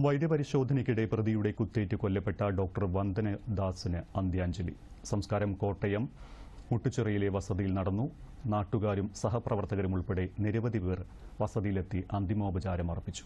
വൈദ്യപരിശോധനയ്ക്കിടെ പ്രതിയുടെ കുത്തേറ്റ് കൊല്ലപ്പെട്ട ഡോക്ടർ വന്ദന ദാസിന് അന്ത്യാഞ്ജലി. സംസ്കാരം കോട്ടയം മുട്ടുചിറയിലെ വസതിയിൽ നടന്നു. നാട്ടുകാരും സഹപ്രവർത്തകരും ഉൾപ്പെടെ നിരവധി പേർ വസതിയിലെത്തി അന്തിമോപചാരം അർപ്പിച്ചു.